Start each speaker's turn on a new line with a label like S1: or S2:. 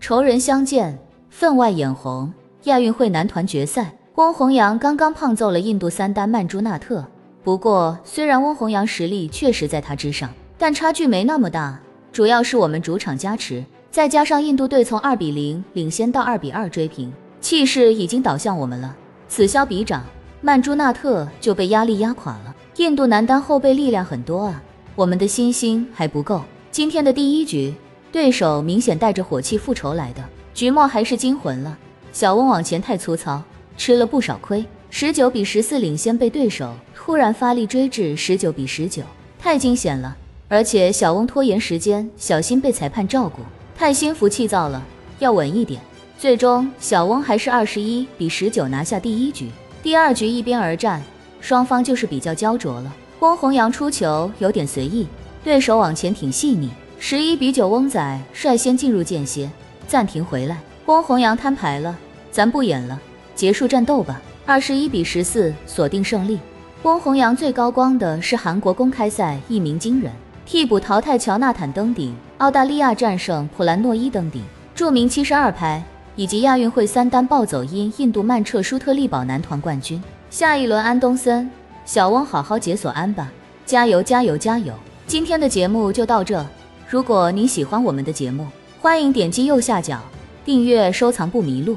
S1: 仇人相见，分外眼红。亚运会男团决赛，翁宏阳刚刚胖揍了印度三单曼朱纳特。不过，虽然翁宏阳实力确实在他之上，但差距没那么大，主要是我们主场加持，再加上印度队从二比零领先到二比二追平，气势已经倒向我们了。此消彼长，曼朱纳特就被压力压垮了。印度男单后备力量很多啊，我们的新星还不够。今天的第一局，对手明显带着火气复仇来的，局末还是惊魂了。小翁往前太粗糙，吃了不少亏。十九比十四领先被对手突然发力追至十九比十九，太惊险了。而且小翁拖延时间，小心被裁判照顾，太心浮气躁了，要稳一点。最终小翁还是二十一比十九拿下第一局。第二局一边而战，双方就是比较焦灼了。翁宏阳出球有点随意，对手往前挺细腻。十一比九，翁仔率先进入间歇，暂停回来。翁宏阳摊牌了，咱不演了，结束战斗吧。二十一比十四锁定胜利。翁宏阳最高光的是韩国公开赛一鸣惊人，替补淘汰乔纳坦登顶，澳大利亚战胜普兰诺伊登顶，著名七十二拍，以及亚运会三单暴走因印度曼彻舒特利堡男团冠军。下一轮安东森，小翁好好解锁安吧，加油加油加油！今天的节目就到这，如果您喜欢我们的节目，欢迎点击右下角订阅收藏不迷路。